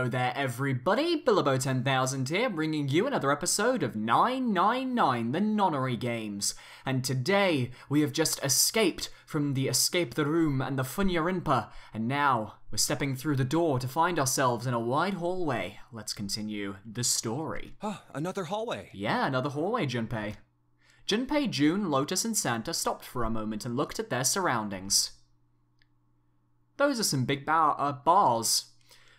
Hello there, everybody. Billybo10000 here, bringing you another episode of 999 The Nonary Games. And today, we have just escaped from the Escape the Room and the Funyarinpa, and now we're stepping through the door to find ourselves in a wide hallway. Let's continue the story. Oh, another hallway. Yeah, another hallway, Junpei. Junpei, June, Lotus, and Santa stopped for a moment and looked at their surroundings. Those are some big bar- uh, bars.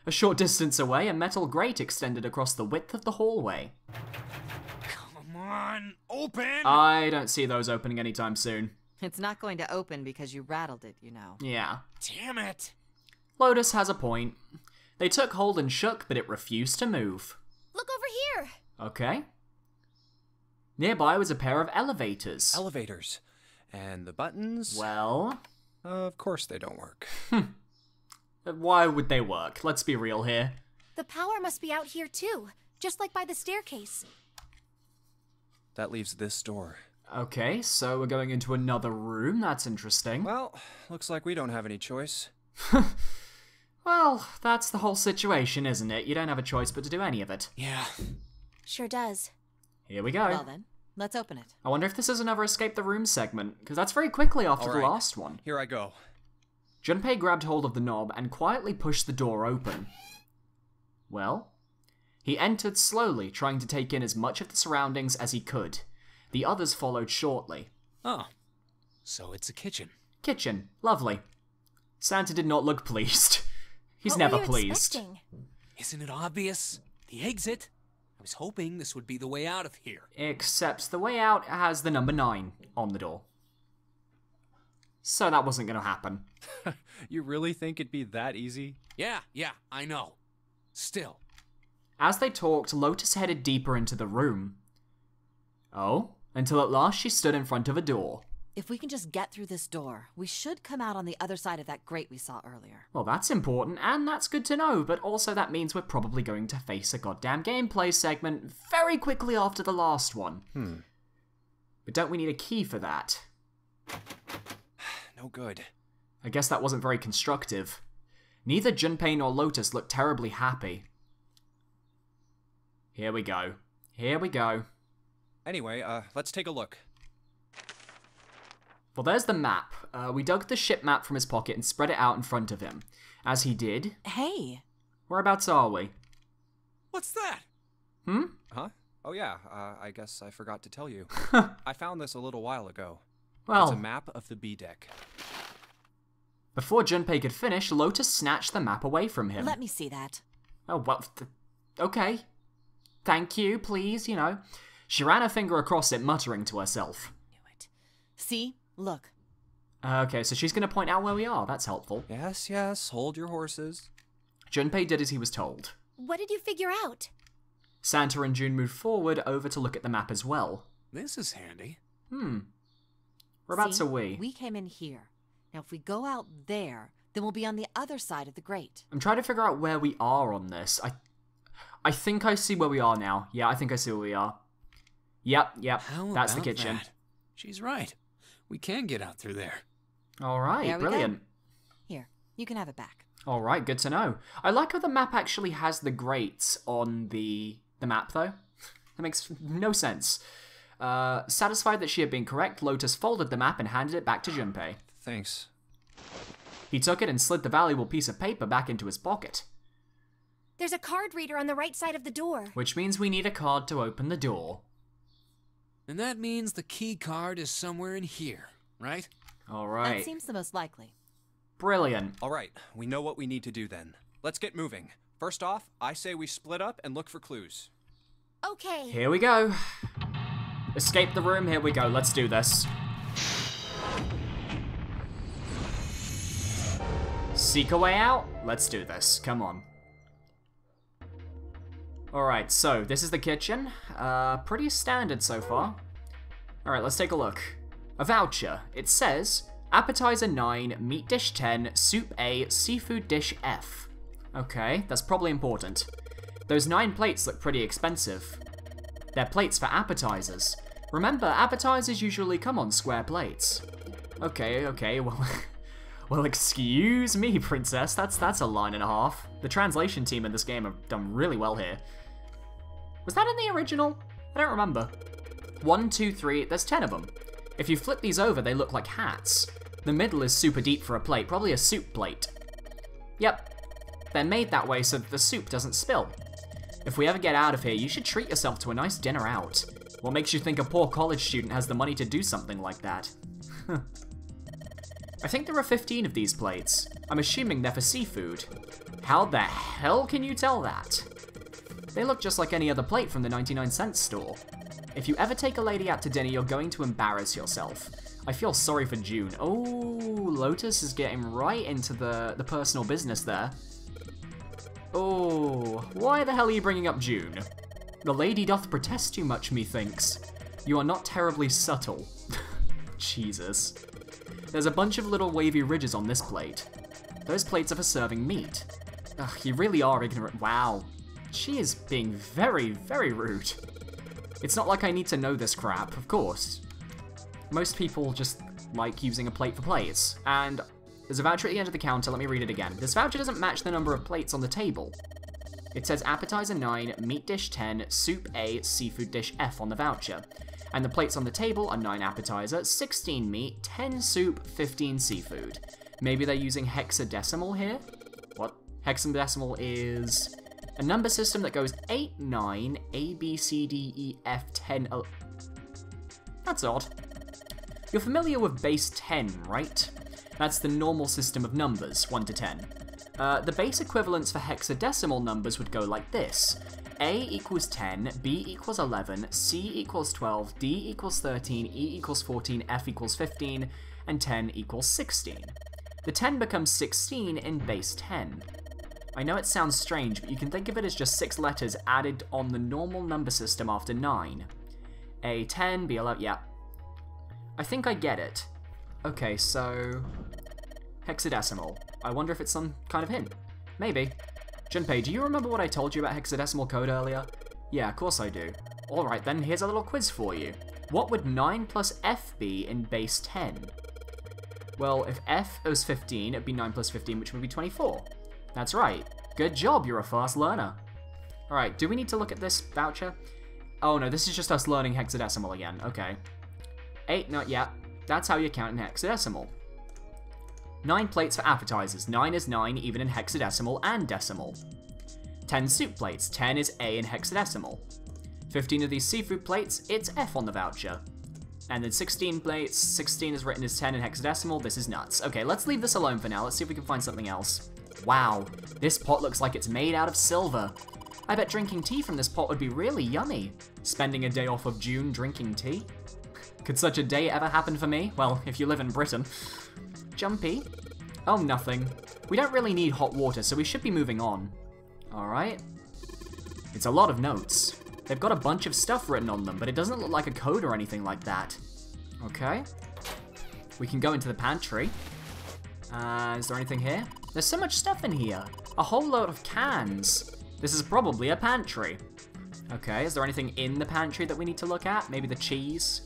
A short distance away, a metal grate extended across the width of the hallway. Come on, open! I don't see those opening anytime soon. It's not going to open because you rattled it, you know. Yeah. Damn it! Lotus has a point. They took hold and shook, but it refused to move. Look over here! Okay. Nearby was a pair of elevators. Elevators. And the buttons? well, of course they don't work. Hmm. Why would they work? Let's be real here. The power must be out here too, just like by the staircase. That leaves this door. Okay, so we're going into another room. That's interesting. Well, looks like we don't have any choice. Well, that's the whole situation, isn't it? You don't have a choice but to do any of it. Yeah. Sure does. Here we go. Well then, let's open it. I wonder if this is another escape the room segment, because that's very quickly after All the last one. Here I go. Junpei grabbed hold of the knob and quietly pushed the door open. Well, he entered slowly, trying to take in as much of the surroundings as he could. The others followed shortly. Oh. So it's a kitchen. Kitchen, lovely. Santa did not look pleased. He's What never were you pleased. expecting? Isn't it obvious? The exit? I was hoping this would be the way out of here. Except the way out has the number 9 on the door. So that wasn't going to happen. You really think it'd be that easy? Yeah, yeah, I know. Still, As they talked, Lotus headed deeper into the room. Oh, until at last she stood in front of a door. If we can just get through this door, we should come out on the other side of that grate we saw earlier. Well, that's important, and that's good to know, but also that means we're probably going to face a goddamn gameplay segment very quickly after the last one. Hmm. But don't we need a key for that? No good. I guess that wasn't very constructive. Neither Junpei nor Lotus looked terribly happy. Here we go. Here we go. Anyway, uh, let's take a look. Well, there's the map. Uh, we dug the ship map from his pocket and spread it out in front of him. As he did, Hey, whereabouts are we? what's that? Hmm? Huh? Oh yeah, uh, I guess I forgot to tell you. I found this a little while ago. It's a map of the B deck. before Junpei could finish, Lotus snatched the map away from him. let me see that. Oh, well, okay. Thank you, please, you know. She ran her finger across it, muttering to herself. Knew it. See? Look. Okay, so she's going to point out where we are. That's helpful. Yes, yes, hold your horses. Junpei did as he was told. What did you figure out? Santa and June moved forward over to look at the map as well. This is handy. Hmm. Whereabouts See? are we? We came in here. Now, if we go out there, then we'll be on the other side of the grate. I'm trying to figure out where we are on this. I I think I see where we are now. Yeah, I think I see where we are. Yep, yep. How That's the about kitchen. that? She's right. We can get out through there. All right, There we go. brilliant. Here, you can have it back. All right, good to know. I like how the map actually has the grates on the the map though. That makes no sense. Uh, satisfied that she had been correct, Lotus folded the map and handed it back to Junpei. Thanks. He took it and slid the valuable piece of paper back into his pocket, There's a card reader on the right side of the door. which means we need a card to open the door. And that means the key card is somewhere in here, right? All right. That seems the most likely. brilliant. All right, we know what we need to do then. Let's get moving. First off, I say we split up and look for clues. Okay. Here we go. Escape the room. Here we go. Let's do this. Seek a way out? Let's do this. Come on. Alright, so this is the kitchen. Uh, pretty standard so far. Alright, let's take a look. A voucher. It says appetizer 9, meat dish 10, soup A, seafood dish F. Okay, that's probably important. Those nine plates look pretty expensive. They're plates for appetizers. Remember, appetizers usually come on square plates. Okay, okay, well, Well, excuse me, princess. That's that's a line and a half. The translation team in this game have done really well here. Was that in the original? I don't remember. One, two, three, there's ten of them. If you flip these over, they look like hats. The middle is super deep for a plate, probably a soup plate. Yep, they're made that way so that the soup doesn't spill. If we ever get out of here, you should treat yourself to a nice dinner out. What makes you think a poor college student has the money to do something like that? I think there are 15 of these plates. I'm assuming they're for seafood. How the hell can you tell that? They look just like any other plate from the 99 cent store. If you ever take a lady out to dinner, you're going to embarrass yourself. I feel sorry for June. Oh, Lotus is getting right into the, the personal business there. Oh, why the hell are you bringing up June? The lady doth protest too much, methinks. You are not terribly subtle. Jesus. There's a bunch of little wavy ridges on this plate. Those plates are for serving meat. Ugh, you really are ignorant. Wow. She is being very, very rude. It's not like I need to know this crap, of course. Most people just like using a plate for plates, and there's a voucher at the end of the counter, let me read it again. This voucher doesn't match the number of plates on the table. It says appetizer 9, meat dish 10, soup A, seafood dish F on the voucher. And the plates on the table are 9 appetizer, 16 meat, 10 soup, 15 seafood. Maybe they're using hexadecimal here? What? Hexadecimal is a number system that goes 8, 9, A, B, C, D, E, F, 10, el- That's odd. You're familiar with base 10, right? That's the normal system of numbers, 1 to 10. Uh, the base equivalents for hexadecimal numbers would go like this. A equals 10, B equals 11, C equals 12, D equals 13, E equals 14, F equals 15, and 10 equals 16. The 10 becomes 16 in base 10. I know it sounds strange, but you can think of it as just 6 letters added on the normal number system after 9. A 10, B 11, yeah. I think I get it. Okay, so... Hexadecimal. I wonder if it's some kind of hint. Maybe. Junpei, do you remember what I told you about hexadecimal code earlier? Yeah, of course I do. Alright then, here's a little quiz for you. What would 9 plus f be in base 10? Well, if f was 15, it'd be 9 plus 15, which would be 24. That's right. Good job, you're a fast learner. Alright, do we need to look at this voucher? Oh no, this is just us learning hexadecimal again. Okay. 8, not yet. That's how you count in hexadecimal. 9 plates for appetizers. 9 is 9 even in hexadecimal and decimal. 10 soup plates. 10 is A in hexadecimal. 15 of these seafood plates, it's F on the voucher. And then 16 plates, 16 is written as 10 in hexadecimal, this is nuts. Okay, let's leave this alone for now, let's see if we can find something else. Wow, this pot looks like it's made out of silver. I bet drinking tea from this pot would be really yummy. Spending a day off of June drinking tea? Could such a day ever happen for me? Well, if you live in Britain. Jumpy? Oh, nothing. We don't really need hot water, so we should be moving on. Alright. It's a lot of notes. They've got a bunch of stuff written on them, but it doesn't look like a code or anything like that. Okay. We can go into the pantry. Uh, is there anything here? There's so much stuff in here. A whole load of cans. This is probably a pantry. Okay, is there anything in the pantry that we need to look at? Maybe the cheese?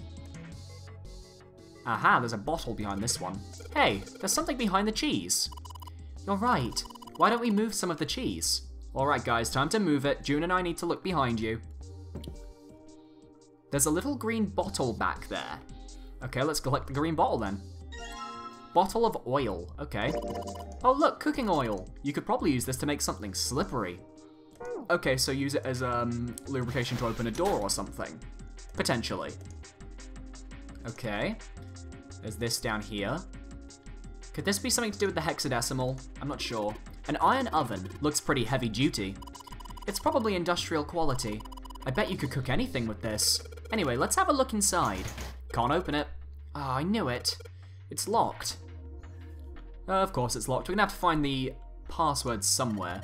Aha, there's a bottle behind this one. Hey, there's something behind the cheese. You're right. Why don't we move some of the cheese? Alright guys, time to move it. June and I need to look behind you. There's a little green bottle back there. Okay, let's collect the green bottle then. Bottle of oil, okay. Oh look, cooking oil. You could probably use this to make something slippery. Okay, so use it as um, lubrication to open a door or something. Potentially. Okay. There's this down here. Could this be something to do with the hexadecimal? I'm not sure. An iron oven looks pretty heavy duty. It's probably industrial quality. I bet you could cook anything with this. Anyway, let's have a look inside. Can't open it. Ah, oh, I knew it. It's locked. Uh, of course it's locked. We're gonna have to find the password somewhere.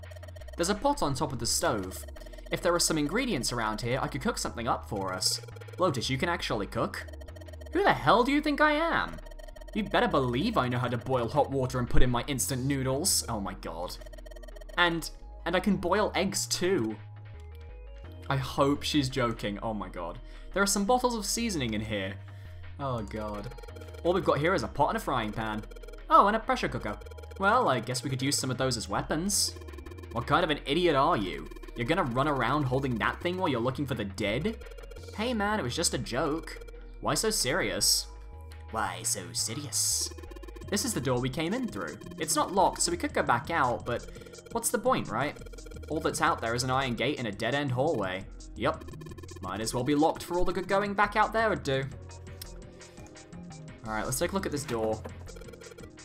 There's a pot on top of the stove. If there are some ingredients around here, I could cook something up for us. Lotus, you can actually cook? Who the hell do you think I am? You better believe I know how to boil hot water and put in my instant noodles. Oh my god. And, and I can boil eggs too. I hope she's joking. Oh my god. There are some bottles of seasoning in here. Oh god. All we've got here is a pot and a frying pan. Oh, and a pressure cooker. Well, I guess we could use some of those as weapons. What kind of an idiot are you? You're gonna run around holding that thing while you're looking for the dead? Hey man, it was just a joke. Why so serious? Why so serious? This is the door we came in through. It's not locked, so we could go back out, but what's the point, right? All that's out there is an iron gate in a dead-end hallway. Yup. Might as well be locked for all the good going back out there would do. Alright, let's take a look at this door.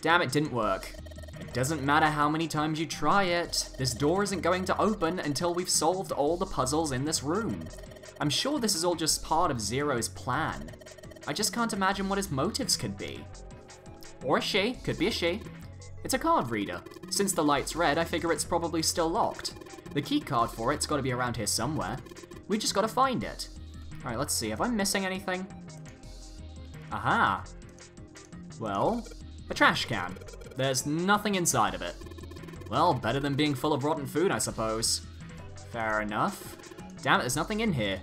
Damn, it didn't work. It doesn't matter how many times you try it. This door isn't going to open until we've solved all the puzzles in this room. I'm sure this is all just part of Zero's plan. I just can't imagine what his motives could be. Or a she, could be a she. It's a card reader. Since the light's red, I figure it's probably still locked. The key card for it's gotta be around here somewhere. We just gotta find it. Alright, let's see, have I missing anything? Aha! Well, a trash can. There's nothing inside of it. Well, better than being full of rotten food, I suppose. Fair enough. Damn it, there's nothing in here.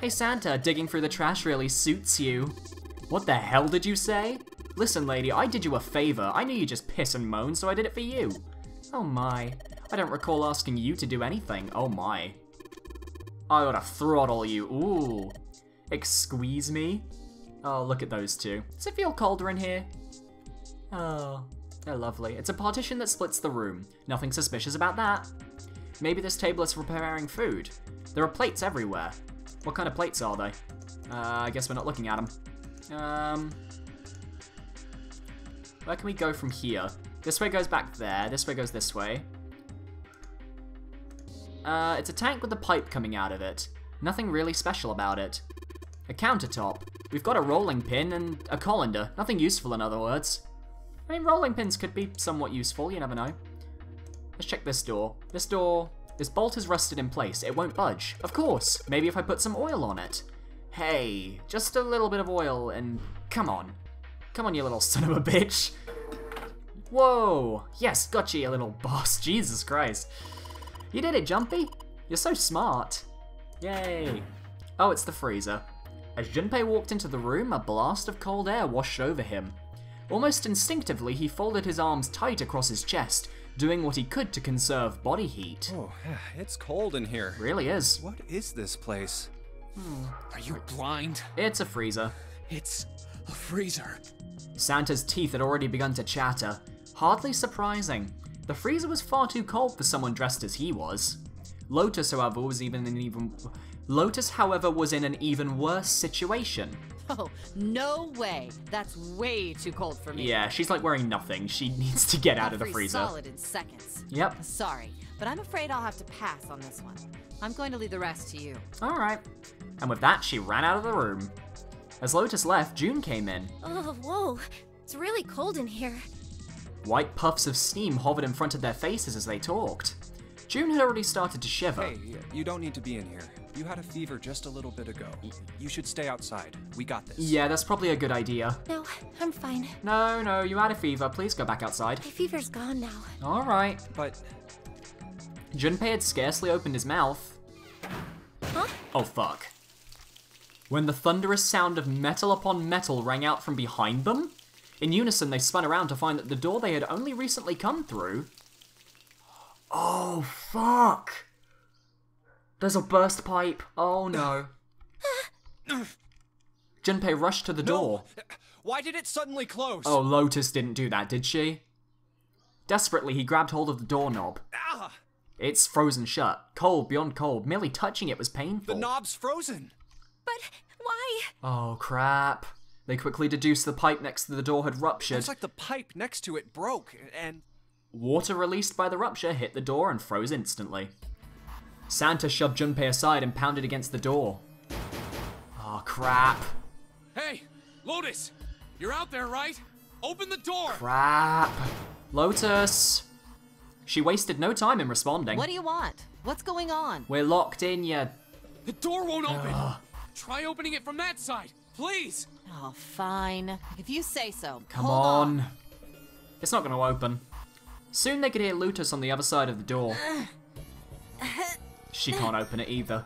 Hey Santa, digging through the trash really suits you. What the hell did you say? Listen, lady, I did you a favor. I knew you just piss and moan, so I did it for you. Oh my. I don't recall asking you to do anything. Oh my. I oughta throttle you. Ooh. Excuse me? Oh, look at those two. Does it feel colder in here? Oh, they're lovely. It's a partition that splits the room. Nothing suspicious about that. Maybe this table is preparing food. There are plates everywhere. What kind of plates are they? Uh, I guess we're not looking at them. Um, where can we go from here? This way goes back there, this way goes this way. Uh, it's a tank with a pipe coming out of it. Nothing really special about it. A countertop. We've got a rolling pin and a colander. Nothing useful, in other words. I mean, rolling pins could be somewhat useful, you never know. Let's check this door. This door... This bolt is rusted in place. It won't budge. Of course. Maybe if I put some oil on it. Hey, just a little bit of oil and... Come on. Come on, you little son of a bitch. Whoa. Yes, gotcha, you little boss. Jesus Christ. You did it, Jumpy. You're so smart. Yay. Oh, it's the freezer. As Junpei walked into the room, a blast of cold air washed over him. Almost instinctively, he folded his arms tight across his chest, doing what he could to conserve body heat. Oh, it's cold in here. Really is. What is this place? Hmm. Are you blind? It's a freezer. It's a freezer. Santa's teeth had already begun to chatter. Hardly surprising. The freezer was far too cold for someone dressed as he was. Lotus, however, was even in an even Lotus, however, was in an even worse situation. Oh, no way. That's way too cold for me. Yeah, she's like wearing nothing. She needs to get out of the freeze freezer. solid in seconds. Yep. Sorry, but I'm afraid I'll have to pass on this one. I'm going to leave the rest to you. All right. And with that, she ran out of the room. As Lotus left, June came in. Oh, whoa. It's really cold in here. White puffs of steam hovered in front of their faces as they talked. June had already started to shiver. Hey, you don't need to be in here. You had a fever just a little bit ago. You should stay outside. We got this. Yeah, that's probably a good idea. No, I'm fine. No, no, you had a fever. Please go back outside. My fever's gone now. All right. But Junpei had scarcely opened his mouth. Huh? Oh, fuck. When the thunderous sound of metal upon metal rang out from behind them, in unison they spun around to find that the door they had only recently come through. Oh, fuck! There's a burst pipe. Oh no. Junpei rushed to the door. why did it suddenly close? Oh, Lotus didn't do that, did she? Desperately, he grabbed hold of the doorknob. Ah, It's frozen shut, cold beyond cold. Merely touching it was painful. the knob's frozen. But why? Oh crap. They quickly deduced the pipe next to the door had ruptured. It's like the pipe next to it broke, and Water released by the rupture hit the door and froze instantly. Santa shoved Junpei aside and pounded against the door. Oh crap. Hey, Lotus! You're out there, right? Open the door! Crap. Lotus. She wasted no time in responding. What do you want? What's going on? We're locked in, you. The door won't open! Ah. Try opening it from that side, please! Oh, fine. If you say so. Come Hold on. It's not going to open. Soon they could hear Lotus on the other side of the door. She can't open it either.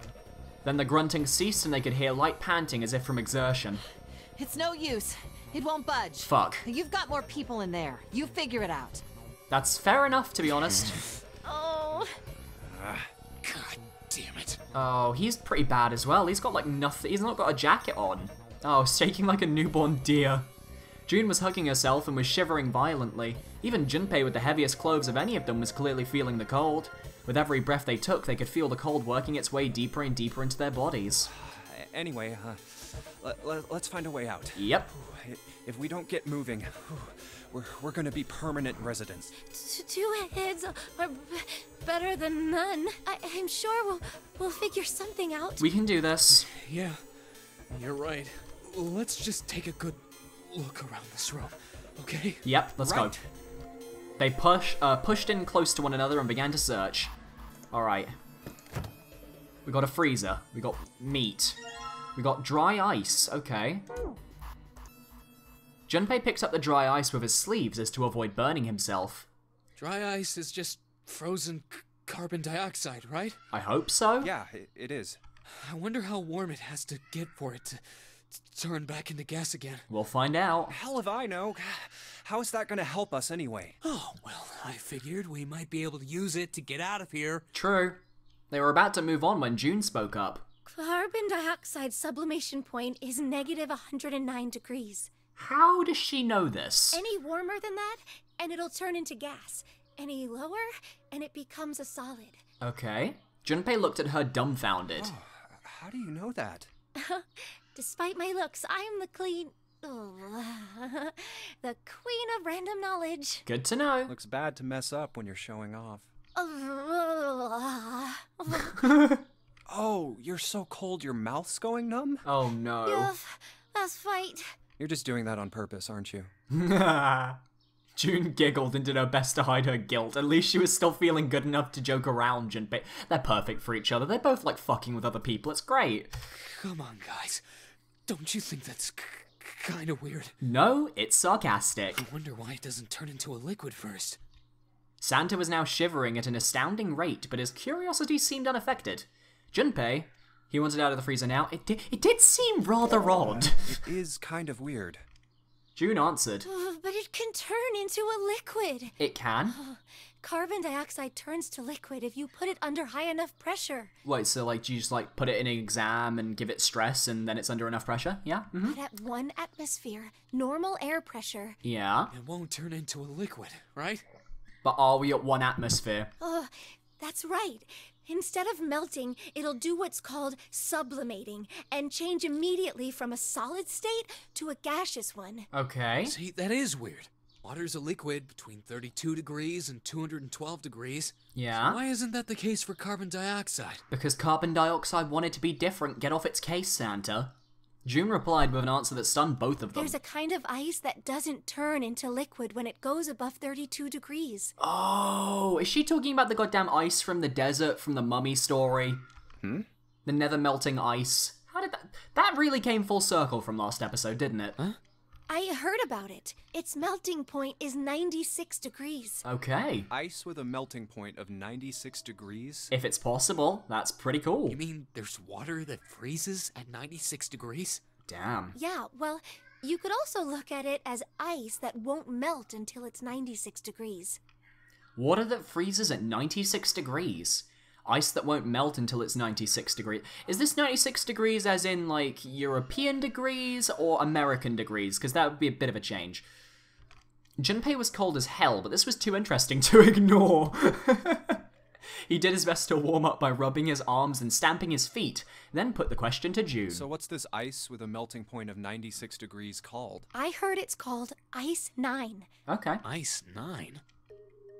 Then the grunting ceased and they could hear light panting as if from exertion. It's no use. It won't budge. Fuck. You've got more people in there. You figure it out. That's fair enough, to be honest. Oh, ah, God damn it. Oh, he's pretty bad as well. He's got like nothing. He's not got a jacket on. Oh, shaking like a newborn deer. June was hugging herself and was shivering violently. Even Junpei, with the heaviest clothes of any of them, was clearly feeling the cold. With every breath they took, they could feel the cold working its way deeper and deeper into their bodies. Anyway, uh, let, let, let's find a way out. Yep. If we don't get moving, we're, we're gonna be permanent residents. two heads are b- better than none. I- I'm sure we'll we'll figure something out. We can do this. Yeah, you're right. Let's just take a good look around this room, okay? Yep, let's go. They push, uh, pushed in close to one another and began to search. Alright. We got a freezer. We got meat. We got dry ice. Okay. Junpei picks up the dry ice with his sleeves as to avoid burning himself. Dry ice is just frozen c- carbon dioxide, right? I hope so. Yeah, it, it is. I wonder how warm it has to get for it to, to turn back into gas again. We'll find out. Hell if I know. How is that gonna help us anyway? Oh, well, I figured we might be able to use it to get out of here. True. They were about to move on when June spoke up. Carbon dioxide sublimation point is negative 109 degrees. How does she know this? Any warmer than that, and it'll turn into gas. Any lower, and it becomes a solid. Okay. Junpei looked at her dumbfounded. Oh, how do you know that? Despite my looks, I'm the clean. Oh, the queen of random knowledge. Good to know. Looks bad to mess up when you're showing off. Oh, you're so cold your mouth's going numb? Oh no. Ugh, Let's fight. You're just doing that on purpose, aren't you? June giggled and did her best to hide her guilt. At least she was still feeling good enough to joke around Junpei. They're perfect for each other. They're both like fucking with other people. It's great. Come on, guys. Don't you think that's kind of weird? No, it's sarcastic. I wonder why it doesn't turn into a liquid first. Santa was now shivering at an astounding rate, but his curiosity seemed unaffected. Junpei, he wanted out of the freezer now. It did, it did seem rather odd. It is kind of weird. June answered, Ugh, But it can turn into a liquid. It can. Carbon dioxide turns to liquid if you put it under high enough pressure. Wait, so like, do you just like put it in an exam and give it stress and then it's under enough pressure? Yeah? hmm But at one atmosphere, normal air pressure, Yeah. It won't turn into a liquid, right? But are we at one atmosphere? Oh, that's right. Instead of melting, it'll do what's called sublimating and change immediately from a solid state to a gaseous one. Okay. See, that is weird. Water's a liquid between 32 degrees and 212 degrees. Yeah. Why isn't that the case for carbon dioxide? Because carbon dioxide wanted to be different. Get off its case, Santa. June replied with an answer that stunned both of them. There's a kind of ice that doesn't turn into liquid when it goes above 32 degrees. Oh, is she talking about the goddamn ice from the desert from the mummy story? Hmm? The never melting ice. How did that. That really came full circle from last episode, didn't it? I heard about it. Its melting point is 96 degrees. Okay. Ice with a melting point of 96 degrees? If it's possible, that's pretty cool. You mean there's water that freezes at 96 degrees? Damn. Yeah, well, you could also look at it as ice that won't melt until it's 96 degrees. Water that freezes at 96 degrees. Ice that won't melt until it's 96 degrees. Is this 96 degrees as in, like, European degrees or American degrees? Because that would be a bit of a change. Junpei was cold as hell, but this was too interesting to ignore. he did his best to warm up by rubbing his arms and stamping his feet, then put the question to June. So what's this ice with a melting point of 96 degrees called? I heard it's called Ice 9. okay. Ice 9?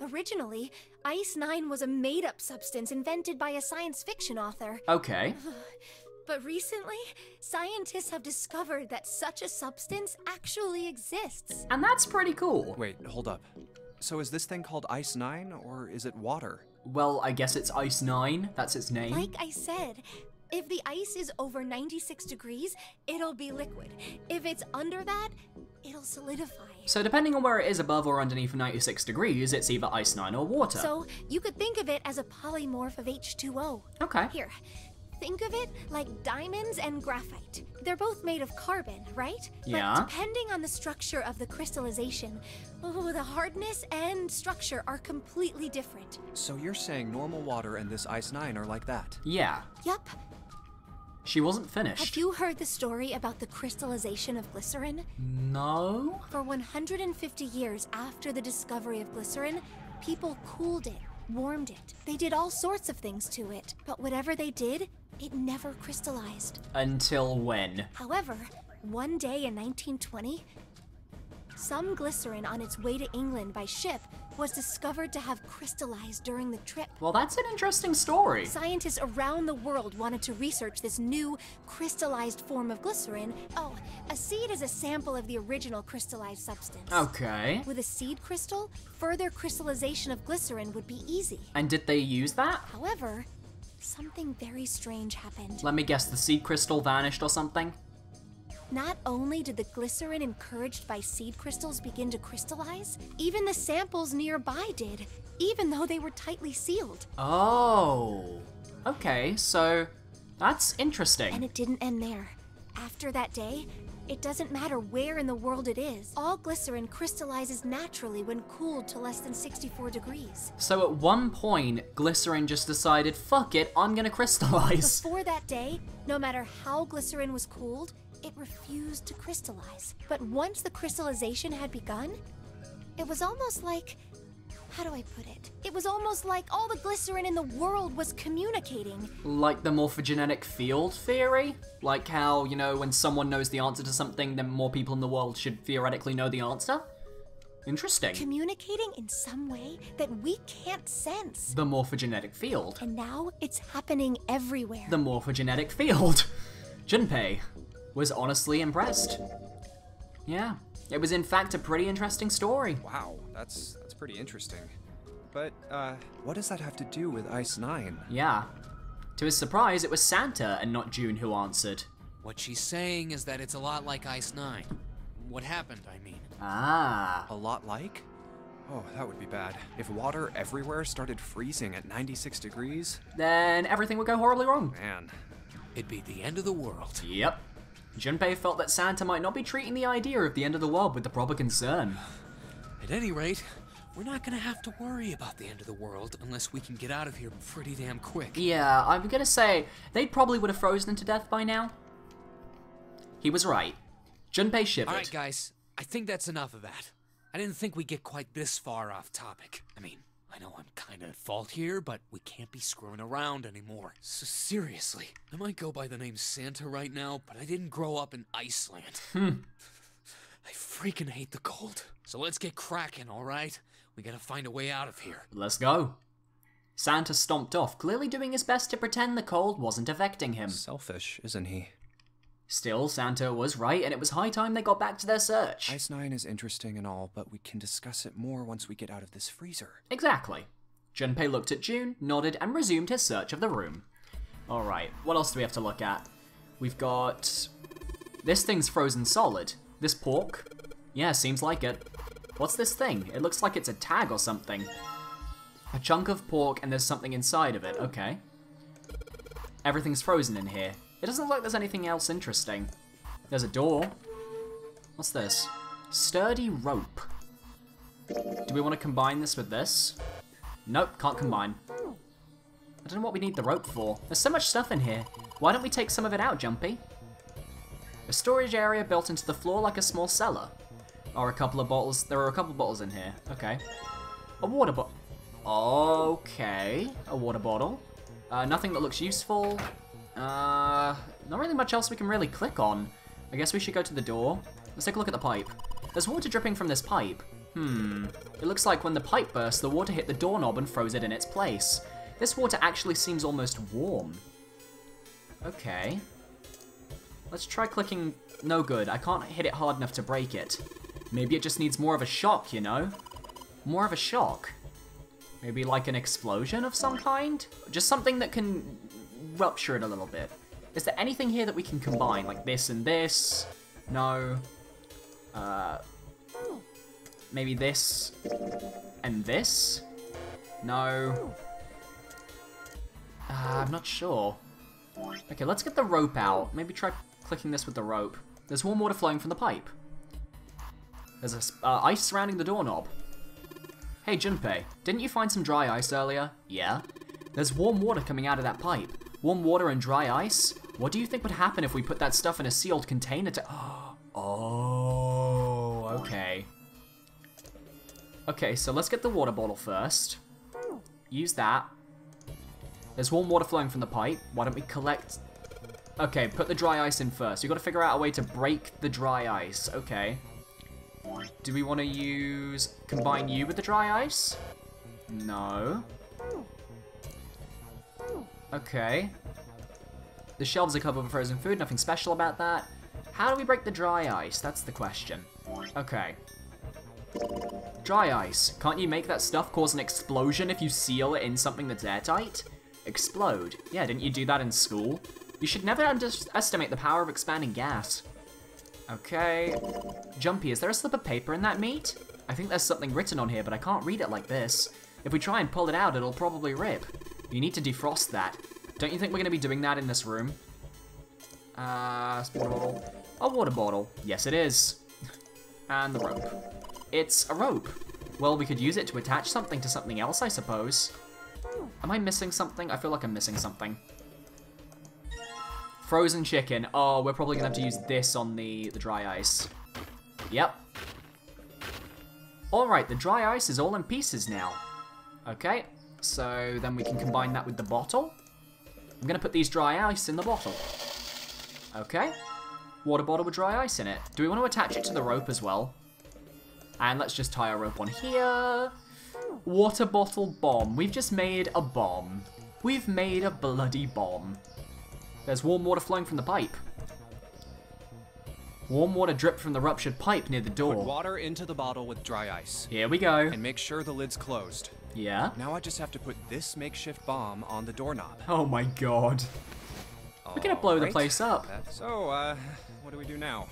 Originally, Ice 9 was a made up substance invented by a science fiction author. Okay. But recently, scientists have discovered that such a substance actually exists. And that's pretty cool. Wait, hold up. So is this thing called Ice 9 or is it water? Well, I guess it's Ice 9. That's its name. Like I said, if the ice is over 96 degrees, it'll be liquid. If it's under that, it'll solidify. So depending on where it is above or underneath 96 degrees, it's either Ice 9 or water. So you could think of it as a polymorph of H2O. Okay. Here, Think of it like diamonds and graphite. They're both made of carbon, right? Yeah. But depending on the structure of the crystallization, oh, the hardness and structure are completely different. So you're saying normal water and this Ice 9 are like that? Yeah, Yup. she wasn't finished. Have you heard the story about the crystallization of glycerin? No? For 150 years after the discovery of glycerin, people cooled it, warmed it. They did all sorts of things to it, but whatever they did, it never crystallized. Until when? However, one day in 1920, some glycerin on its way to England by ship was discovered to have crystallized during the trip. Well, that's an interesting story. Scientists around the world wanted to research this new crystallized form of glycerin. Oh, a seed is a sample of the original crystallized substance. Okay. With a seed crystal, further crystallization of glycerin would be easy. And did they use that? However, something very strange happened. Let me guess, the seed crystal vanished or something? Not only did the glycerin encouraged by seed crystals begin to crystallize, even the samples nearby did, even though they were tightly sealed. Oh. Okay, so that's interesting. And it didn't end there. After that day, it doesn't matter where in the world it is, all glycerin crystallizes naturally when cooled to less than 64 degrees. So at one point, Glycerin just decided, fuck it, I'm gonna crystallize. Before that day, no matter how glycerin was cooled, it refused to crystallize. But once the crystallization had begun, it was almost like. How do I put it? It was almost like all the glycerin in the world was communicating. Like the morphogenetic field theory? Like how, you know, when someone knows the answer to something, then more people in the world should theoretically know the answer? Interesting. Communicating in some way that we can't sense. The morphogenetic field. And now it's happening everywhere. The morphogenetic field. Junpei was honestly impressed. Yeah, it was in fact a pretty interesting story. Wow, that's that's pretty interesting. But uh, what does that have to do with Ice 9? Yeah. To his surprise, it was Santa and not June who answered. What she's saying is that it's a lot like Ice 9. What happened, I mean. Ah. A lot like? Oh, that would be bad. If water everywhere started freezing at 96 degrees, Then everything would go horribly wrong. man. It'd be the end of the world. Yep. Junpei felt that Santa might not be treating the idea of the end of the world with the proper concern. At any rate, we're not gonna have to worry about the end of the world unless we can get out of here pretty damn quick. Yeah, I'm gonna say they probably would have frozen to death by now. He was right. Junpei shivered. Alright, guys, I think that's enough of that. I didn't think we'd get quite this far off topic. I mean, I know I'm kinda at fault here, but we can't be screwing around anymore. So seriously, I might go by the name Santa right now, but I didn't grow up in Iceland. Hmm. I freaking hate the cold. So let's get cracking, alright? We gotta find a way out of here. Let's go. Santa stomped off, clearly doing his best to pretend the cold wasn't affecting him. Selfish, isn't he? Still, Santa was right, and it was high time they got back to their search. Ice 9 is interesting and all, but we can discuss it more once we get out of this freezer. Exactly. Junpei looked at June, nodded, and resumed his search of the room. Alright, what else do we have to look at? We've got. This thing's frozen solid. This pork? Yeah, seems like it. What's this thing? It looks like it's a tag or something. A chunk of pork and there's something inside of it, okay. Everything's frozen in here. It doesn't look like there's anything else interesting. There's a door. What's this? Sturdy rope. Do we want to combine this with this? Nope, can't combine. I don't know what we need the rope for. There's so much stuff in here. Why don't we take some of it out, Jumpy? A storage area built into the floor like a small cellar. Or a couple of bottles. There are a couple of bottles in here. Okay. A water bottle. Okay. A water bottle. Uh, nothing that looks useful. Uh, not really much else we can really click on. I guess we should go to the door. Let's take a look at the pipe. There's water dripping from this pipe. Hmm. It looks like when the pipe burst, the water hit the doorknob and froze it in its place. This water actually seems almost warm. Okay. Let's try clicking... No good. I can't hit it hard enough to break it. Maybe it just needs more of a shock, you know? More of a shock. Maybe like an explosion of some kind? Just something that can rupture it a little bit. Is there anything here that we can combine? Like this and this? No. Uh, maybe this and this? No. Uh, I'm not sure. Okay, let's get the rope out. Maybe try clicking this with the rope. There's warm water flowing from the pipe. There's a uh, ice surrounding the doorknob. Hey, Junpei, didn't you find some dry ice earlier? Yeah. There's warm water coming out of that pipe. Warm water and dry ice? What do you think would happen if we put that stuff in a sealed container to... Oh, okay. Okay, so let's get the water bottle first. Use that. There's warm water flowing from the pipe. Why don't we collect... Okay, put the dry ice in first. you got to figure out a way to break the dry ice. Okay. Do we want to use... Combine you with the dry ice? No. Okay. The shelves are covered with frozen food, nothing special about that. How do we break the dry ice? That's the question. Okay. Dry ice. Can't you make that stuff cause an explosion if you seal it in something that's airtight? Explode. Yeah, didn't you do that in school? You should never underestimate the power of expanding gas. Okay. Jumpy, is there a slip of paper in that meat? I think there's something written on here, but I can't read it like this. If we try and pull it out, it'll probably rip. You need to defrost that. Don't you think we're going to be doing that in this room? Uh, bottle. A water bottle. Yes, it is. and the rope. It's a rope. Well, we could use it to attach something to something else, I suppose. Am I missing something? I feel like I'm missing something. Frozen chicken. Oh, we're probably gonna have to use this on the, the dry ice. Yep. Alright, the dry ice is all in pieces now. Okay, so then we can combine that with the bottle. I'm gonna put these dry ice in the bottle. Okay. Water bottle with dry ice in it. Do we want to attach it to the rope as well? And let's just tie a rope on here. Water bottle bomb. We've just made a bomb. We've made a bloody bomb. There's warm water flowing from the pipe. Warm water dripped from the ruptured pipe near the door. Put door. water into the bottle with dry ice. Here we go. And make sure the lid's closed. Yeah. Now I just have to put this makeshift bomb on the doorknob. Oh my god. We're gonna blow the place up. So, uh, what do we do now?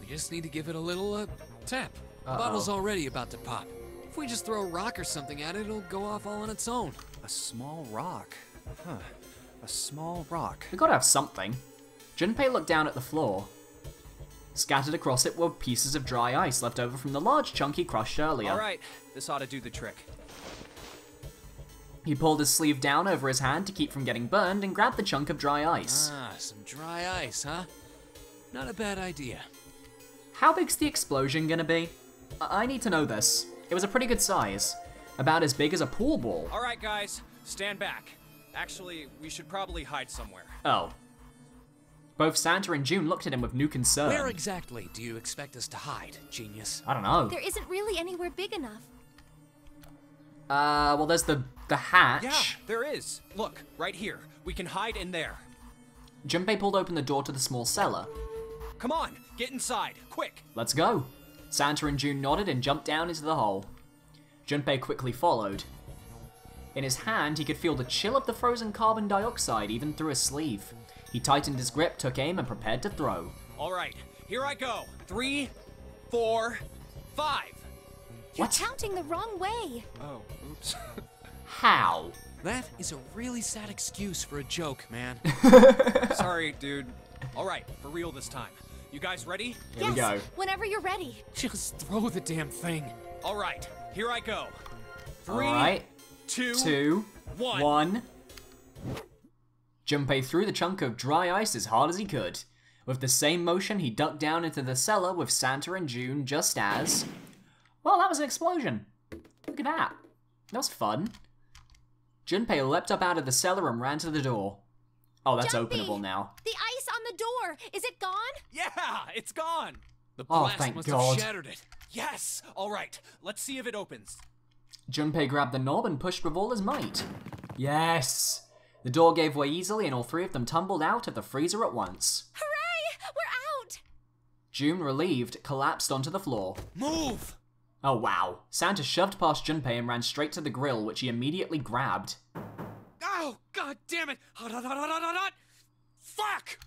We just need to give it a little, uh, tap. The Uh-oh. bottle's already about to pop. If we just throw a rock or something at it, it'll go off all on its own. A small rock. Huh. A small rock. We gotta have something. Junpei looked down at the floor. Scattered across it were pieces of dry ice left over from the large chunk he crushed earlier. Alright, this ought to do the trick. He pulled his sleeve down over his hand to keep from getting burned and grabbed the chunk of dry ice. Ah, some dry ice, huh? Not a bad idea. How big's the explosion gonna be? I-, I need to know this. It was a pretty good size. About as big as a pool ball. Alright, guys, stand back. Actually, we should probably hide somewhere. Oh. Both Santa and June looked at him with new concern. Where exactly do you expect us to hide, genius? I don't know. There isn't really anywhere big enough. Uh, well, there's the the hatch. Yeah, there is. Look, right here. We can hide in there. Junpei pulled open the door to the small cellar. Come on, get inside, quick. Let's go. Santa and June nodded and jumped down into the hole. Junpei quickly followed. In his hand, he could feel the chill of the frozen carbon dioxide even through his sleeve. He tightened his grip, took aim, and prepared to throw. Alright, here I go. Three, four, five. You're What? counting the wrong way. Oh, oops. How? That is a really sad excuse for a joke, man. Sorry, dude. Alright, for real this time. You guys ready? Here yes, we go. whenever you're ready. Just throw the damn thing. Alright, here I go. Three, Alright. Two, Two. one. One. Junpei threw the chunk of dry ice as hard as he could. With the same motion, he ducked down into the cellar with Santa and June just as. Well, that was an explosion. Look at that. That was fun. Junpei leapt up out of the cellar and ran to the door. Oh, that's Jumpy! openable now. The ice on the door. Is it gone? Yeah, it's gone. The Oh, blast thank must God. have shattered it. Yes. Alright, let's see if it opens. Junpei grabbed the knob and pushed with all his might. Yes! The door gave way easily and all three of them tumbled out of the freezer at once. Hooray! We're out! June, relieved, collapsed onto the floor. Move! Oh wow. Santa shoved past Junpei and ran straight to the grill, which he immediately grabbed. Oh, god damn it! Hot, hot, hot, hot, hot, hot, hot! Fuck!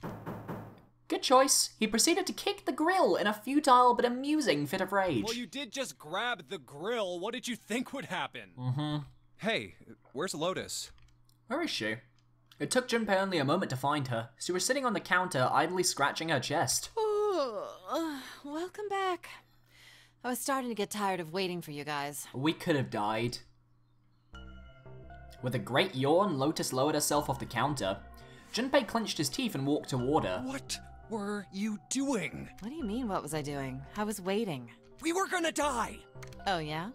Good choice. He proceeded to kick the grill in a futile but amusing fit of rage. Well, you did just grab the grill. What did you think would happen? Mm-hmm. Hey, where's Lotus? Where is she? It took Junpei only a moment to find her. She was sitting on the counter, idly scratching her chest. welcome back. I was starting to get tired of waiting for you guys. We could have died. With a great yawn, Lotus lowered herself off the counter. Junpei clenched his teeth and walked toward her. What were you doing? What do you mean, what was I doing? I was waiting. We were gonna die! Oh, yeah?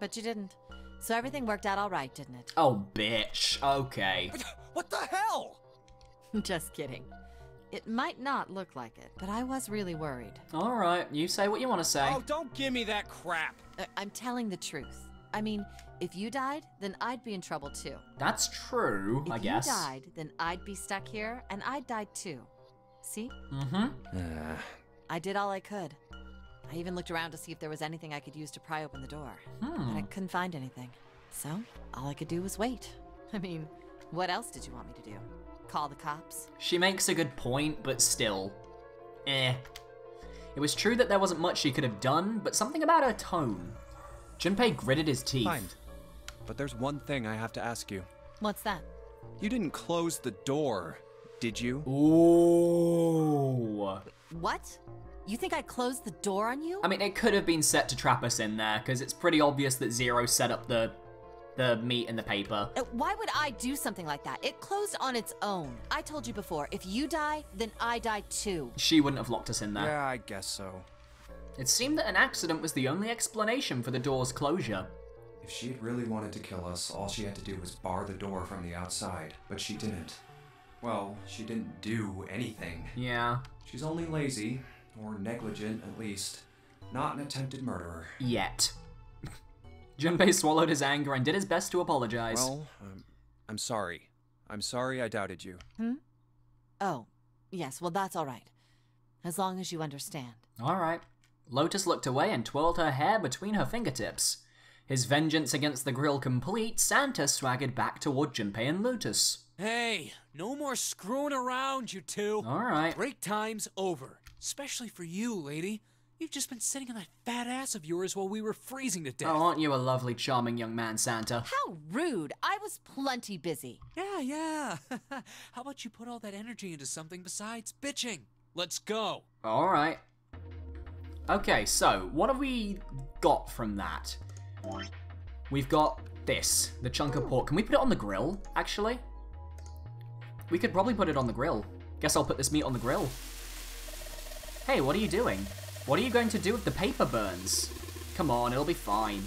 But you didn't. So everything worked out all right, didn't it? Oh, bitch. Okay. What the hell? Just kidding. It might not look like it, but I was really worried. Alright, you say what you want to say. Oh, don't give me that crap! Uh, I'm telling the truth. I mean, if you died, then I'd be in trouble too. That's true, If I guess. If you died, then I'd be stuck here, and I'd die too. See? Mm-hmm. Uh, I did all I could. I even looked around to see if there was anything I could use to pry open the door. But I Hmm. couldn't find anything. So, all I could do was wait. I mean, what else did you want me to do? Call the cops? She makes a good point, but still. Eh. It was true that there wasn't much she could have done, but something about her tone. Junpei gritted his teeth. fine. But there's one thing I have to ask you. What's that? You didn't close the door, did you? Ooh. What? You think I closed the door on you? I mean, it could have been set to trap us in there, because it's pretty obvious that Zero set up the the meat and the paper. Uh, Why would I do something like that? It closed on its own. I told you before, if you die, then I die too. She wouldn't have locked us in there. Yeah, I guess so. It seemed that an accident was the only explanation for the door's closure. If she had really wanted to kill us, all she had to do was bar the door from the outside, but she didn't. Well, she didn't do anything. Yeah. She's only lazy, or negligent at least, not an attempted murderer. Yet. Junpei swallowed his anger and did his best to apologize. Well, um, I'm sorry. I'm sorry I doubted you. Hmm? Oh, yes, well, that's all right. As long as you understand. Alright. Lotus looked away and twirled her hair between her fingertips. His vengeance against the grill complete, Santa swaggered back toward Junpei and Lotus. Hey, no more screwing around, you two. Alright. Break time's over. Especially for you, lady. You've just been sitting on that fat ass of yours while we were freezing to death. Oh, aren't you a lovely, charming young man, Santa? How rude! I was plenty busy. Yeah, yeah. How about you put all that energy into something besides bitching? Let's go. Alright. Okay, so, what have we got from that? We've got this, the chunk of pork. Can we put it on the grill, actually? We could probably put it on the grill. Guess I'll put this meat on the grill. Hey, what are you doing? What are you going to do if the paper burns? Come on, it'll be fine.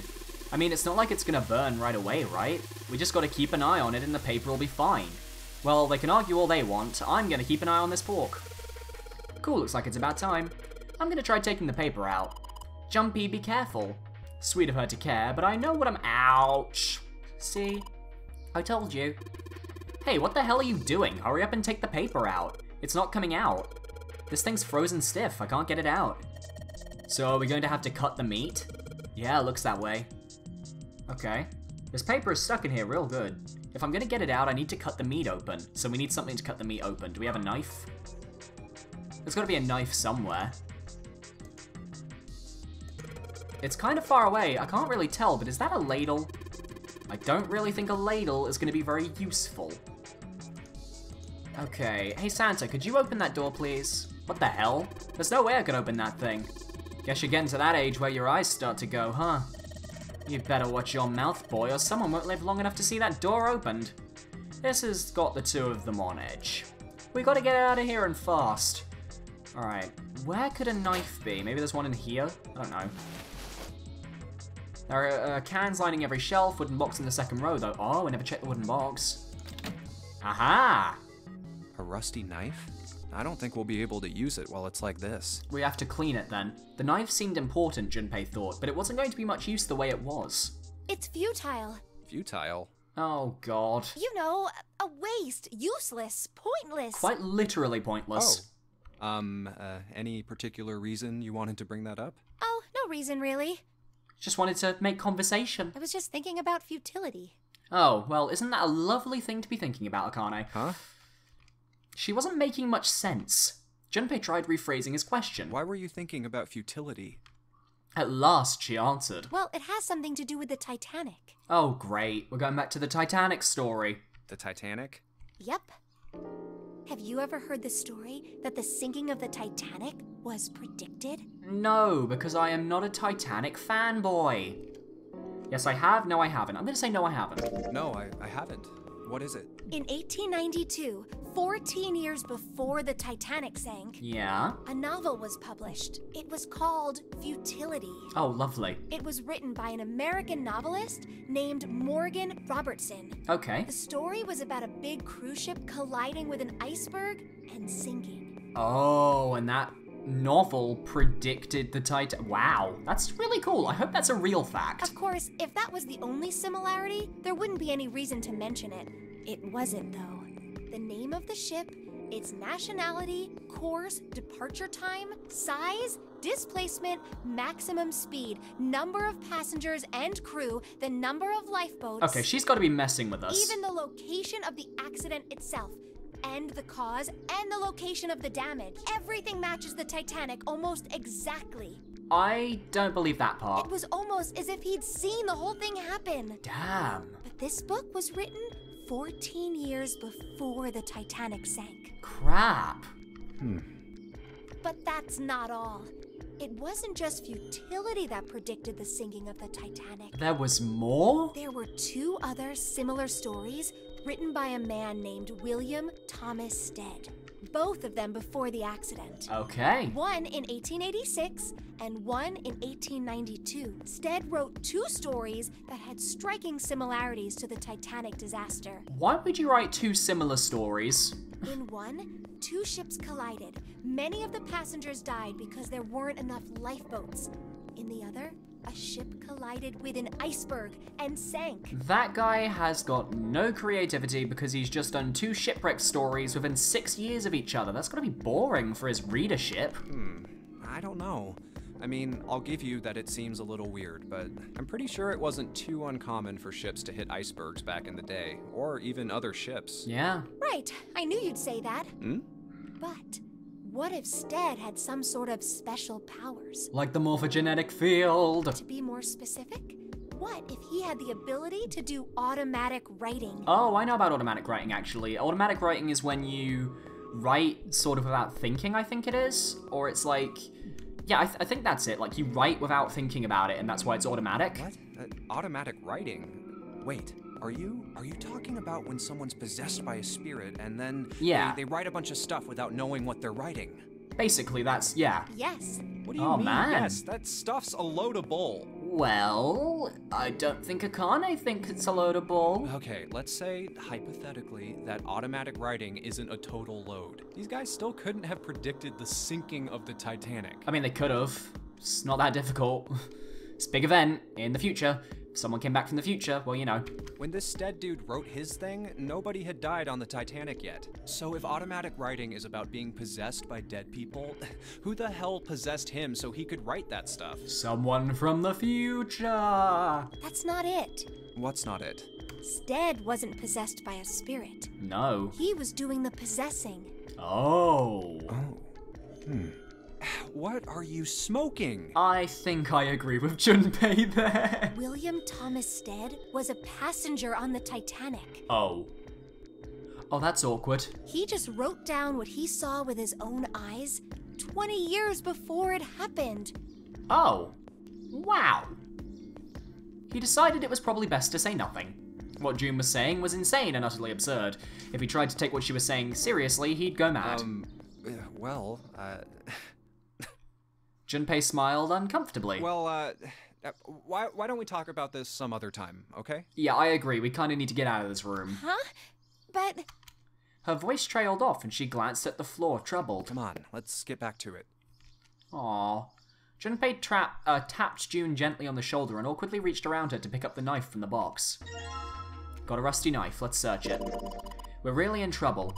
I mean, it's not like it's gonna burn right away, right? We just gotta keep an eye on it and the paper will be fine. Well, they can argue all they want. I'm gonna keep an eye on this pork. Cool, looks like it's about time. I'm gonna try taking the paper out. Jumpy, be careful. Sweet of her to care, but I know what I'm- Ouch! See? I told you. Hey, what the hell are you doing? Hurry up and take the paper out. It's not coming out. This thing's frozen stiff, I can't get it out. So are we going to have to cut the meat? Yeah, it looks that way. Okay. This paper is stuck in here real good. If I'm gonna get it out, I need to cut the meat open. So we need something to cut the meat open. Do we have a knife? There's gotta be a knife somewhere. It's kind of far away. I can't really tell, but is that a ladle? I don't really think a ladle is gonna be very useful. Okay. Hey, Santa, could you open that door, please? What the hell? There's no way I can open that thing. Guess you're getting to that age where your eyes start to go, huh? You better watch your mouth, boy, or someone won't live long enough to see that door opened. This has got the two of them on edge. We gotta get out of here and fast. Alright, where could a knife be? Maybe there's one in here? I don't know. There are uh, cans lining every shelf, wooden box in the second row, though. Oh, I never checked the wooden box. Aha! A rusty knife? I don't think we'll be able to use it while it's like this. We have to clean it then. The knife seemed important, Junpei thought, but it wasn't going to be much use the way it was. It's futile. Futile. Oh god. You know, a waste, useless, pointless. Quite literally pointless. Oh. Um, uh, any particular reason you wanted to bring that up? Oh, no reason really. Just wanted to make conversation. I was just thinking about futility. Oh, well, isn't that a lovely thing to be thinking about, Akane? Huh? She wasn't making much sense. Junpei tried rephrasing his question. Why were you thinking about futility? At last, she answered. Well, it has something to do with the Titanic. Oh, great. We're going back to the Titanic story. The Titanic? Yep. Have you ever heard the story that the sinking of the Titanic was predicted? No, because I am not a Titanic fanboy. Yes, I have. No, I haven't. I'm gonna say no, I haven't. No, I, I haven't. What is it? In 1892, 14 years before the Titanic sank, Yeah. a novel was published. It was called Futility. Oh, lovely. It was written by an American novelist named Morgan Robertson. Okay. The story was about a big cruise ship colliding with an iceberg and sinking. Oh, and that novel predicted the Titan. Wow, that's really cool. I hope that's a real fact. Of course, if that was the only similarity, there wouldn't be any reason to mention it. It wasn't, though. The name of the ship, its nationality, course, departure time, size, displacement, maximum speed, number of passengers and crew, the number of lifeboats. Okay, she's got to be messing with us. Even the location of the accident itself, and the cause, and the location of the damage. Everything matches the Titanic almost exactly. I don't believe that part. It was almost as if he'd seen the whole thing happen. Damn. But this book was written 14 years before the Titanic sank. Crap. Hmm. But that's not all. It wasn't just futility that predicted the sinking of the Titanic. There was more? There were two other similar stories written by a man named William Thomas Stead, both of them before the accident. Okay. One in 1886 and one in 1892. Stead wrote two stories that had striking similarities to the Titanic disaster. Why would you write two similar stories? In one, two ships collided. Many of the passengers died because there weren't enough lifeboats. In the other, a ship collided with an iceberg and sank. That guy has got no creativity because he's just done two shipwreck stories within six years of each other. That's gotta be boring for his readership. Hmm, I don't know. I mean, I'll give you that it seems a little weird, but I'm pretty sure it wasn't too uncommon for ships to hit icebergs back in the day, or even other ships. Yeah. Right, I knew you'd say that. Hmm? But what if Stead had some sort of special powers? Like the morphogenetic field. To be more specific, what if he had the ability to do automatic writing? Oh, I know about automatic writing actually. Automatic writing is when you write sort of without thinking, I think it is. Or it's like. Yeah, I, th- I think that's it. Like you write without thinking about it, and that's why it's automatic. What? Uh, automatic writing? Wait, are you are you talking about when someone's possessed by a spirit and then Yeah. they, they write a bunch of stuff without knowing what they're writing? Basically, that's. Yeah. Yes. What do you Oh, mean? man. Yes, that stuff's a load of bull. Well, I don't think I can. I think it's a load of bull. Okay, let's say hypothetically that automatic writing isn't a total load. These guys still couldn't have predicted the sinking of the Titanic. I mean, they could have. It's not that difficult. It's a big event in the future. If someone came back from the future, well, you know. When this Stead dude wrote his thing, nobody had died on the Titanic yet. So if automatic writing is about being possessed by dead people, who the hell possessed him so he could write that stuff? Someone from the future. That's not it. What's not it? Stead wasn't possessed by a spirit. No. He was doing the possessing. Oh. oh hmm. What are you smoking? I think I agree with Junpei there. William Thomas Stead was a passenger on the Titanic. Oh. Oh, that's awkward. He just wrote down what he saw with his own eyes 20 years before it happened. Oh. Wow. He decided it was probably best to say nothing. What June was saying was insane and utterly absurd. If he tried to take what she was saying seriously, he'd go mad. Um, well, uh, Junpei smiled uncomfortably. well, uh, uh, why, why don't we talk about this some other time, okay? yeah, I agree. We kind of need to get out of this room. Huh? But Her voice trailed off and she glanced at the floor, troubled. Come on, let's get back to it. Aww. Junpei tra- uh, tapped June gently on the shoulder and awkwardly reached around her to pick up the knife from the box. Got a rusty knife, let's search it. We're really in trouble.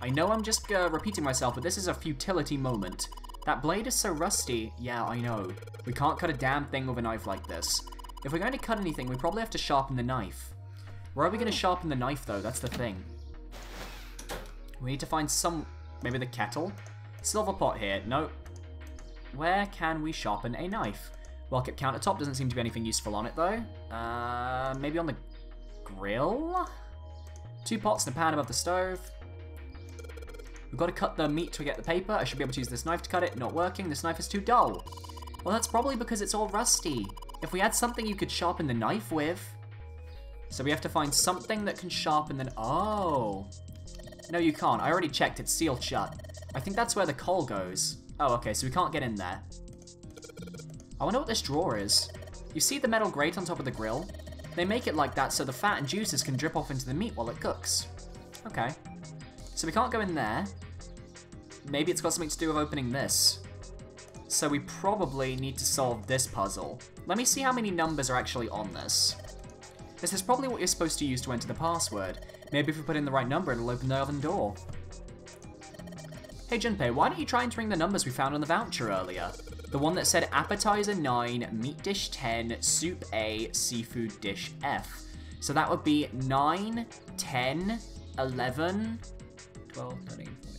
I know I'm just uh, repeating myself, but this is a futility moment. That blade is so rusty. Yeah, I know. We can't cut a damn thing with a knife like this. If we're going to cut anything, we probably have to sharpen the knife. Where are we going to sharpen the knife, though? That's the thing. We need to find some... Maybe the kettle? Silver pot here. No, where can we sharpen a knife? Well, kept countertop doesn't seem to be anything useful on it though. Uh, maybe on the grill? Two pots and a pan above the stove. We've got to cut the meat to get the paper. I should be able to use this knife to cut it. Not working. This knife is too dull. Well, that's probably because it's all rusty. If we had something you could sharpen the knife with... So we have to find something that can sharpen the... Oh. No, you can't. I already checked. It's sealed shut. I think that's where the coal goes. Oh, okay. So we can't get in there. I wonder what this drawer is. You see the metal grate on top of the grill? They make it like that so the fat and juices can drip off into the meat while it cooks. Okay. So we can't go in there. Maybe it's got something to do with opening this. So we probably need to solve this puzzle. Let me see how many numbers are actually on this. This is probably what you're supposed to use to enter the password. Maybe if we put in the right number, it'll open the oven door. Hey Junpei, why don't you try entering the numbers we found on the voucher earlier? The one that said appetizer 9, meat dish 10, soup A, seafood dish F. So that would be 9, 10, 11, 12, 13, 14.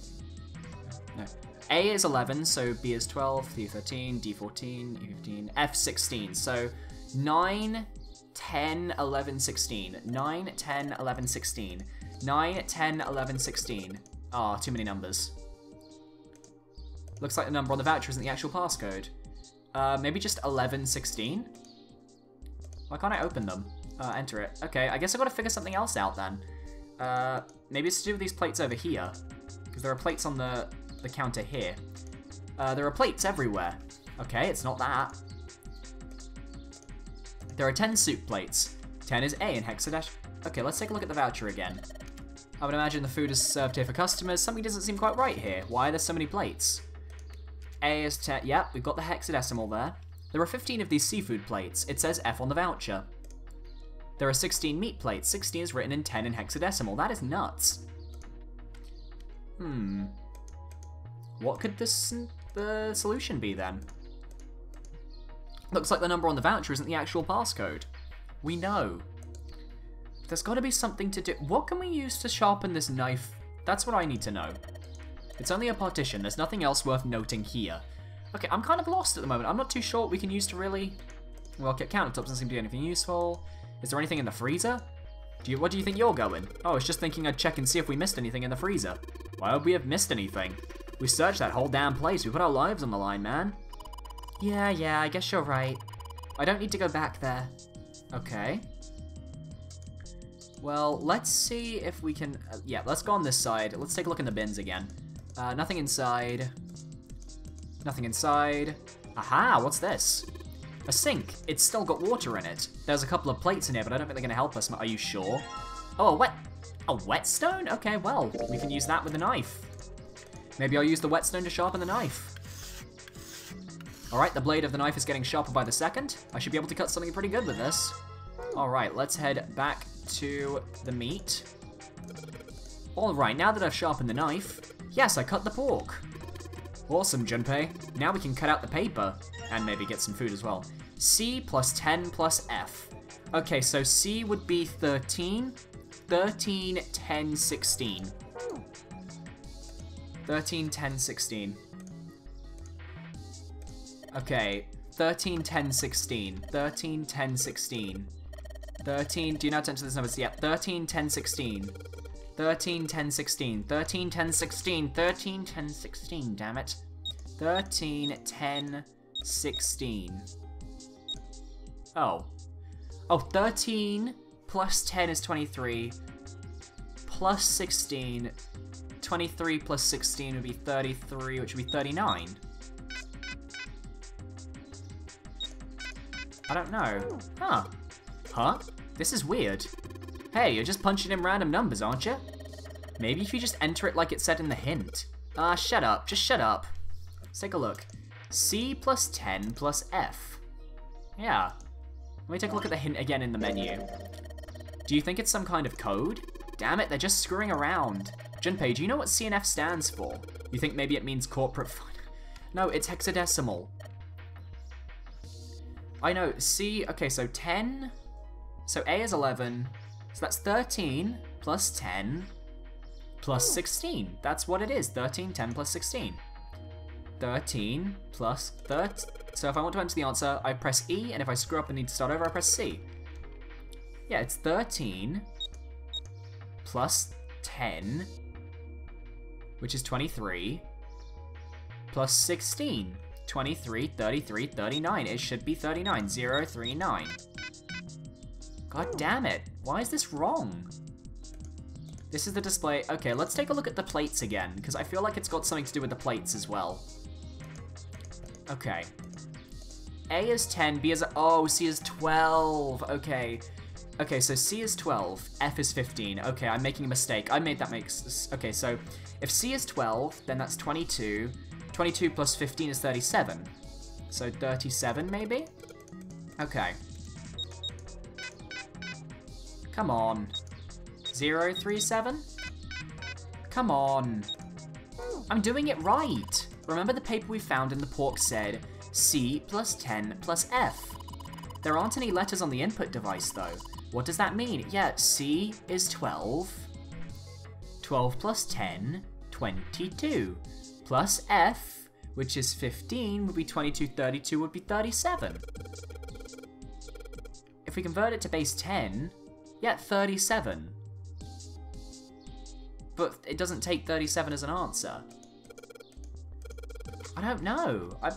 No. A is 11, so B is 12, C 13, D 14, E 15, F 16. So 9, 10, 11, 16. 9, 10, 11, 16. 9, 10, 11, 16. Ah, too many numbers. Looks like the number on the voucher isn't the actual passcode. Uh, maybe just 11, 16? Why can't I open them? Uh, enter it. Okay, I guess i got to figure something else out then. Uh, maybe it's to do with these plates over here. Because there are plates on the, the counter here. Uh, there are plates everywhere. Okay, it's not that. There are 10 soup plates. 10 is A in hexadash. Okay, let's take a look at the voucher again. I would imagine the food is served here for customers. Something doesn't seem quite right here. Why are there so many plates? A is 10. Yep, we've got the hexadecimal there. There are 15 of these seafood plates. It says F on the voucher. There are 16 meat plates. 16 is written in 10 in hexadecimal. That is nuts. Hmm. What could this the solution be then? Looks like the number on the voucher isn't the actual passcode. We know. There's got to be something to do. What can we use to sharpen this knife? That's what I need to know. It's only a partition. There's nothing else worth noting here. Okay, I'm kind of lost at the moment. I'm not too sure what we can use to really... Well, countertops doesn't seem to be anything useful. Is there anything in the freezer? Do you, what do you think you're going? Oh, I was just thinking I'd check and see if we missed anything in the freezer. Why would we have missed anything? We searched that whole damn place. We put our lives on the line, man. Yeah, yeah, I guess you're right. I don't need to go back there. Okay. Well, let's see if we can... Uh, yeah, let's go on this side. Let's take a look in the bins again. Uh, nothing inside. Nothing inside. Aha, what's this? A sink. It's still got water in it. There's a couple of plates in here, but I don't think they're going to help us. Are you sure? Oh, a wet... A whetstone? Okay, well, we can use that with a knife. Maybe I'll use the whetstone to sharpen the knife. Alright, the blade of the knife is getting sharper by the second. I should be able to cut something pretty good with this. Alright, let's head back to the meat. Alright, now that I've sharpened the knife, yes, I cut the pork. Awesome, Junpei. Now we can cut out the paper, and maybe get some food as well. C plus 10 plus F. Okay, so C would be 13, 13, 10, 16. 13, 10, 16. Okay, 13, 10, 16. 13, 10, 16. 13, do you to enter this numbers? Yeah, 13, 10, 16. 13, 10, 16. 13, 10, 16. 13, 10, 16, damn it. 13, 10, 16. Oh. Oh, 13 plus 10 is 23. Plus 16. 23 plus 16 would be 33, which would be 39. I don't know. Huh. Huh? This is weird. Hey, you're just punching in random numbers, aren't you? Maybe if you just enter it like it said in the hint. Ah, uh, shut up. Just shut up. Let's take a look. C plus 10 plus F. Yeah. Let me take a look at the hint again in the menu. Do you think it's some kind of code? Damn it, they're just screwing around. Junpei, do you know what C and F stands for? You think maybe it means corporate No, it's hexadecimal. I know, C, okay, so 10, so A is 11, so that's 13 plus 10 plus 16. That's what it is, 13, 10 plus 16. 13 plus 30. So if I want to enter the answer, I press E, and if I screw up and need to start over, I press C. Yeah, it's 13 plus 10, which is 23, plus 16, 23, 33, 39. It should be 39, 0, 3, 9. God oh. damn it. Why is this wrong? This is the display. Okay, let's take a look at the plates again, because I feel like it's got something to do with the plates as well. Okay. A is 10, B is... Oh, C is 12. Okay. Okay, so C is 12, F is 15. Okay, I'm making a mistake. I made that makes... Okay, so if C is 12, then that's 22. 22 plus 15 is 37. So 37, maybe? Okay. Come on. 037? Come on. I'm doing it right. Remember the paper we found in the pork said C plus 10 plus F. There aren't any letters on the input device though. What does that mean? Yeah, C is 12. 12 plus 10, 22. Plus F, which is 15, would be 22, 32 would be 37. If we convert it to base 10, yeah, 37. But it doesn't take 37 as an answer. I don't know. I...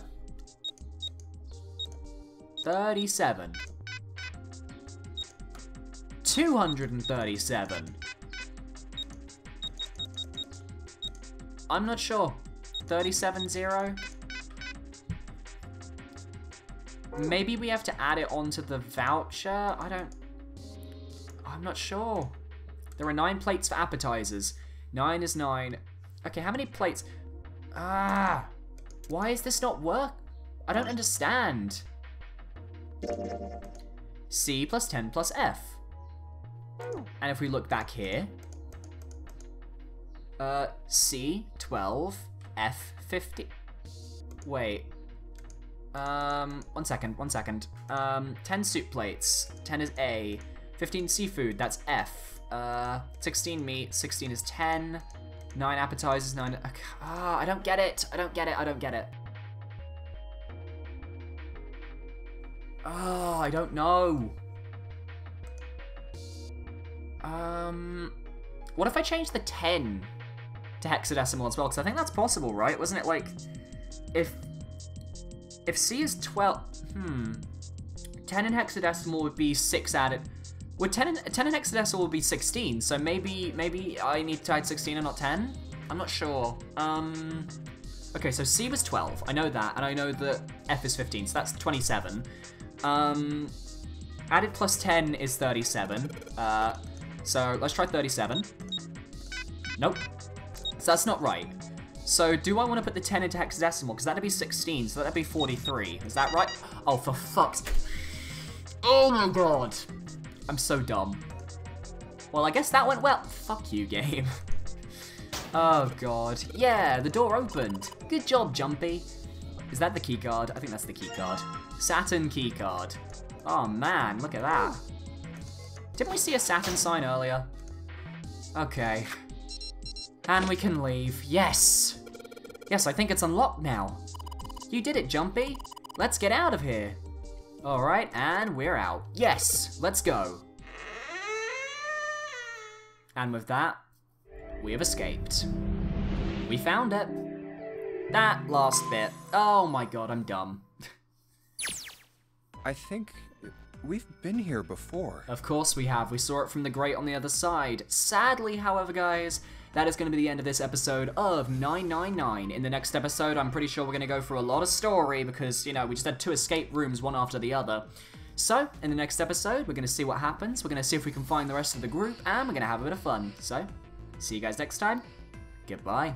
37. 237. I'm not sure. 37 0? Maybe we have to add it onto the voucher? I don't... I'm not sure. There are nine plates for appetizers. Nine is nine. Okay, how many plates? Ah! Why is this not work? I don't understand. C plus 10 plus F. And if we look back here, uh, C 12, F 50. Wait. Um, one second, one second. Um, 10 soup plates. 10 is A. 15 seafood, that's F. Uh, 16 meat, 16 is 10. 9 appetizers, 9... Okay. Ah, I don't get it. I don't get it. I don't get it. Oh, I don't know. Um, what if I change the 10 to hexadecimal as well? Because I think that's possible, right? Wasn't it like, if if C is 12, hmm, 10 in hexadecimal would be 6 added. Would 10 in, 10 in hexadecimal would be 16, so maybe maybe I need to add 16 and not 10? I'm not sure. Um, okay, so C was 12, I know that, and I know that F is 15, so that's 27. Um, added plus 10 is 37. Uh, so let's try 37. Nope. That's not right. So do I want to put the 10 into hexadecimal? Because that'd be 16, so that'd be 43. Is that right? Oh, for fuck's... Sake. Oh my god. I'm so dumb. Well, I guess that went well. Fuck you, game. oh god. Yeah, the door opened. Good job, Jumpy. Is that the key card? I think that's the key card. Saturn key card. Oh man, look at that. Didn't we see a Saturn sign earlier? Okay. And we can leave. Yes! Yes, I think it's unlocked now. You did it, Jumpy. Let's get out of here. Alright, and we're out. Yes, let's go. And with that, we have escaped. We found it. That last bit. Oh my god, I'm dumb. I think we've been here before. Of course we have. We saw it from the grate on the other side. Sadly, however, guys, that is going to be the end of this episode of 999. In the next episode, I'm pretty sure we're going to go through a lot of story because, you know, we just had two escape rooms, one after the other. So, in the next episode, we're going to see what happens. We're going to see if we can find the rest of the group, and we're going to have a bit of fun. So, see you guys next time. Goodbye.